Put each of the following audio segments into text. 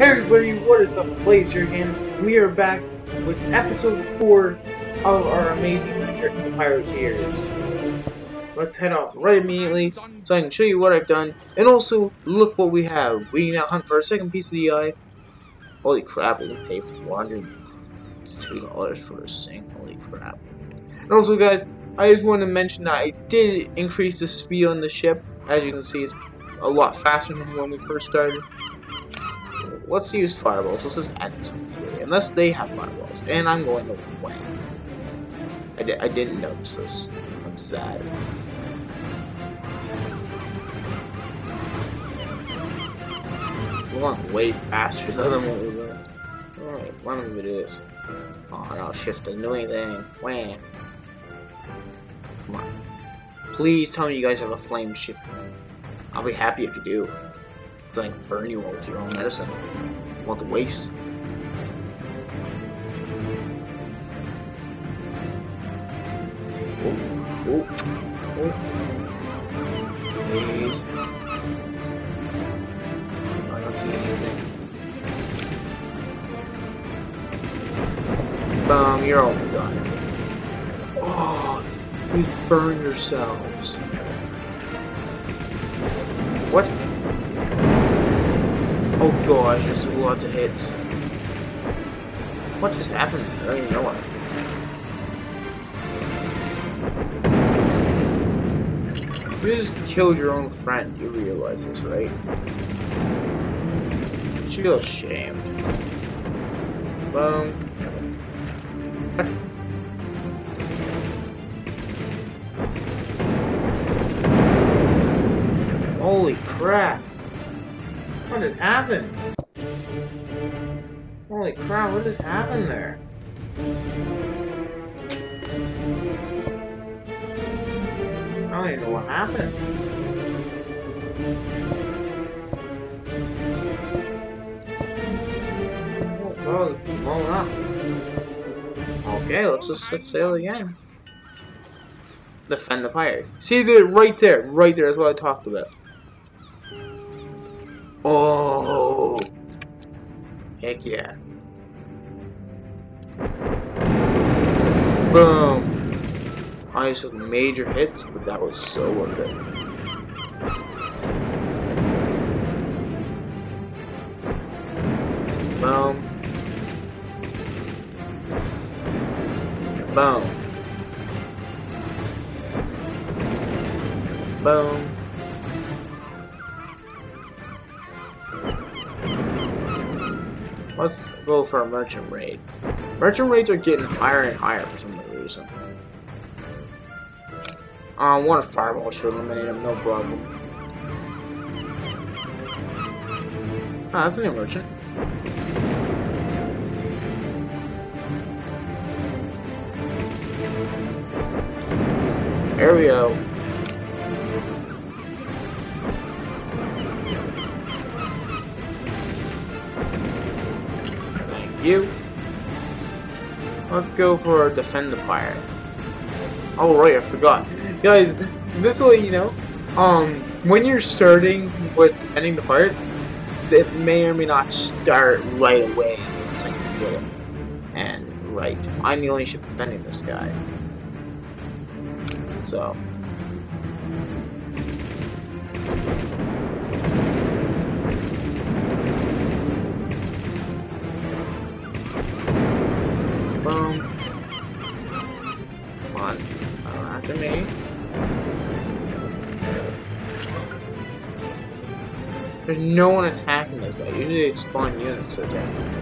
Everybody, what is up? Blaise here again. We are back with episode 4 of our amazing Winter the Pirateers. Let's head off right immediately so I can show you what I've done. And also, look what we have. We now hunt for a second piece of the eye. Holy crap, we can pay $402 for a sing. Holy crap. And also guys, I just want to mention that I did increase the speed on the ship. As you can see, it's a lot faster than when we first started let's use fireballs. Let's just end this Unless they have fireballs. And I'm going to win. I, di I didn't notice this. I'm sad. We're going way faster than what we were. Alright, why don't we do this? Oh, no, shift to do anything. Wham. Come on. Please tell me you guys have a flame ship. I'll be happy if you do. It's like burn you all with your own medicine. Want the waste? Oh, oh, oh. Please. I don't see anything. Boom, you're all done. Oh, you burn yourselves. Oh gosh, there's lots of hits. What just happened? I don't even know what. You just killed your own friend, you realize this, right? You should feel ashamed. Boom. Holy crap! What has happened? Holy crap, what has happened there? I don't even know what happened. Oh, it's up. Okay, let's just set sail again. Defend the pirate. See, there, right there, right there is what I talked about. Oh! Heck yeah. Boom! I took major hits, but that was so worth it. Boom. Boom. Boom. Go for a merchant raid. Merchant raids are getting higher and higher for some reason. I want a fireball should eliminate him, no problem. Ah, that's a new merchant. There we go. You. Let's go for defend the pirate. Oh right, I forgot. Guys, this will you know, um, when you're starting with defending the pirate, it may or may not start right away And right, I'm the only ship defending this guy. So Uh, There's no one attacking this guy. Usually they spawn units so damn.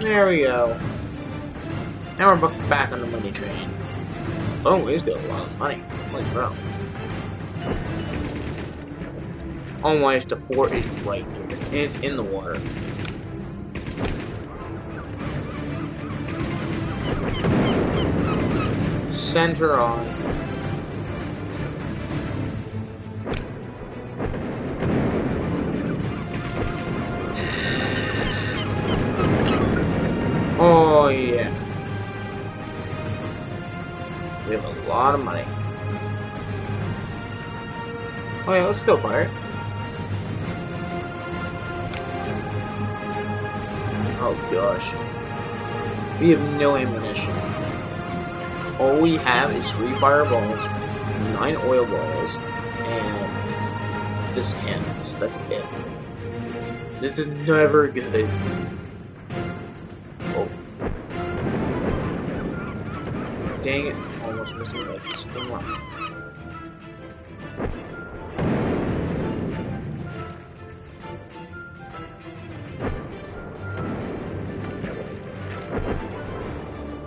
There we go. Now we're back on the money train. Oh, he's got a lot of money. Holy bro. Almost the fort is right here. And it's in the water. Center on. Oh, yeah. We have a lot of money. Oh yeah, let's go pirate. Oh gosh. We have no ammunition. All we have is three fireballs, nine oil balls, and this canvas. That's it. This is never good. Oh. Dang it. Almost missed it.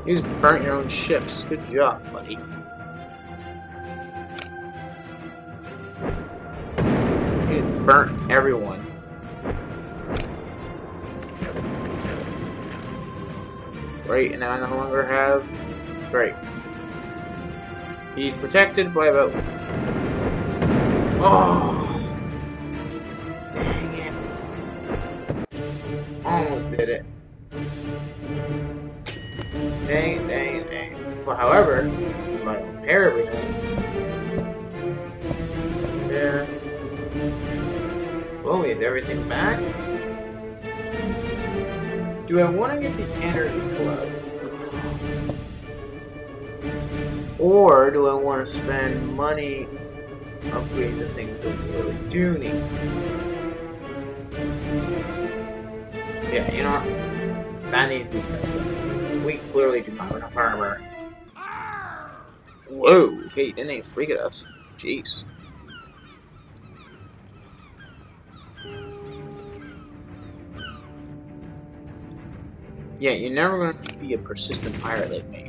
You just burnt your own ships. Good job, buddy. You just burnt everyone. Great, and I no longer have... Great. He's protected by about... Oh! However, if I repair everything, there. Well, we have everything back. Do I want to get the energy club? Or do I want to spend money upgrading the things that we really do need? Yeah, you know? That needs to be spent. We clearly do not have enough armor. Whoa! Hey, didn't they freak at us? Jeez. Yeah, you're never gonna be a persistent pirate like me.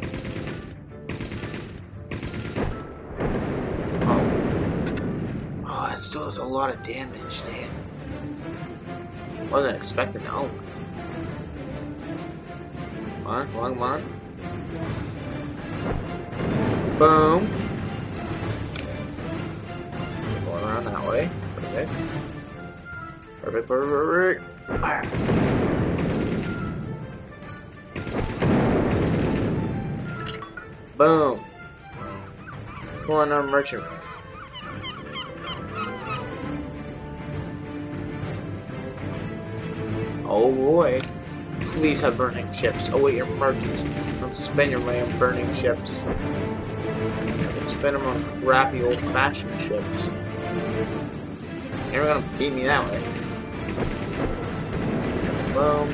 Oh. Oh, it still does a lot of damage, damn. Wasn't expecting that. Oh. Come on, come on, come on. Boom. Going around that way. Perfect. Perfect, perfect, perfect. Fire. Boom. Come on, our merchant. Oh boy. Please have burning ships. Oh wait, your merchants. Don't spend your money on burning ships. Spend them on crappy old-fashioned ships. You're gonna beat me that way. Boom.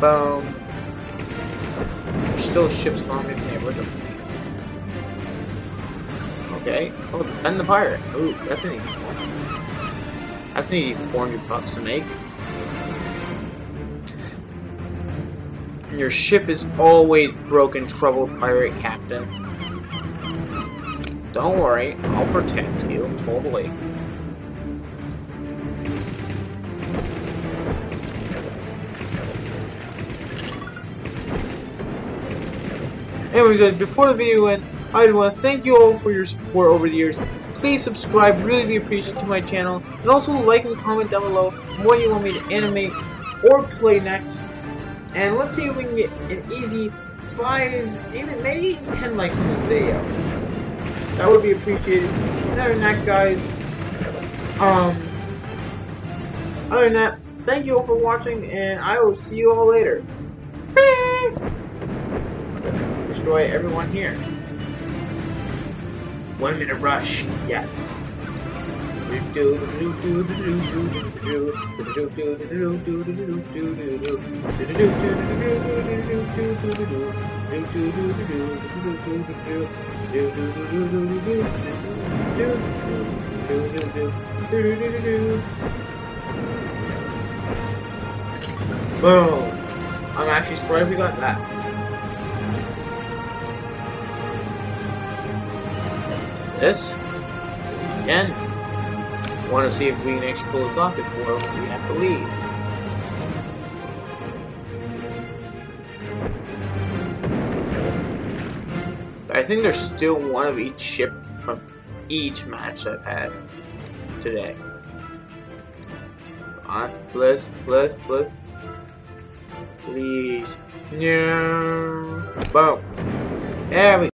Boom. There's still ships bombing me with them. Okay. Oh, defend the pirate. Ooh, that's an easy one. That's an easy 400 bucks to make. Your ship is always broken, troubled pirate captain. Don't worry, I'll protect you, totally. Anyways guys, before the video ends, I just want to thank you all for your support over the years. Please subscribe, really be appreciated to my channel. And also like and comment down below what you want me to animate or play next. And let's see if we can get an easy 5, even maybe 10 likes on this video. That would be appreciated. And other than that guys, um, other than that, thank you all for watching and I will see you all later. Destroy everyone here. One minute rush, yes. Boom! I'm actually surprised we got that. This, again, want to see if we can actually pull this off before we have to leave. I think there's still one of each ship from each match I've had today. Come on, please, please, please. Please. No. Boom. There we